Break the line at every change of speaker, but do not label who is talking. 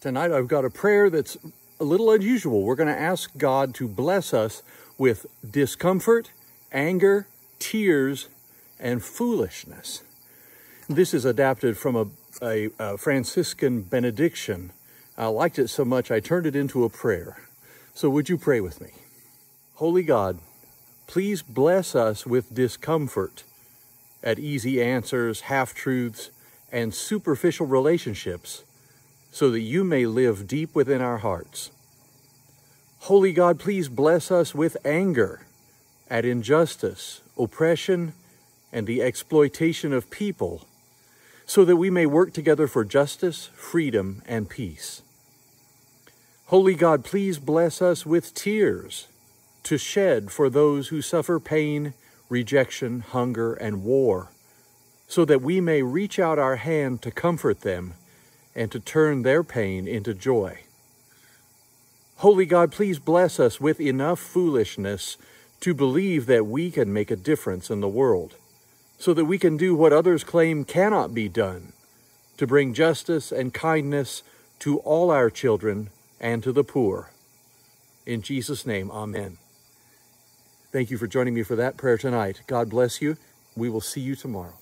Tonight I've got a prayer that's a little unusual. We're going to ask God to bless us with discomfort, anger, tears, and foolishness. This is adapted from a, a, a Franciscan benediction. I liked it so much I turned it into a prayer. So would you pray with me? Holy God, please bless us with discomfort at easy answers, half-truths, and superficial relationships so that you may live deep within our hearts. Holy God, please bless us with anger at injustice, oppression, and the exploitation of people, so that we may work together for justice, freedom, and peace. Holy God, please bless us with tears to shed for those who suffer pain, rejection, hunger, and war, so that we may reach out our hand to comfort them and to turn their pain into joy. Holy God, please bless us with enough foolishness to believe that we can make a difference in the world, so that we can do what others claim cannot be done, to bring justice and kindness to all our children and to the poor. In Jesus' name, amen. Thank you for joining me for that prayer tonight. God bless you. We will see you tomorrow.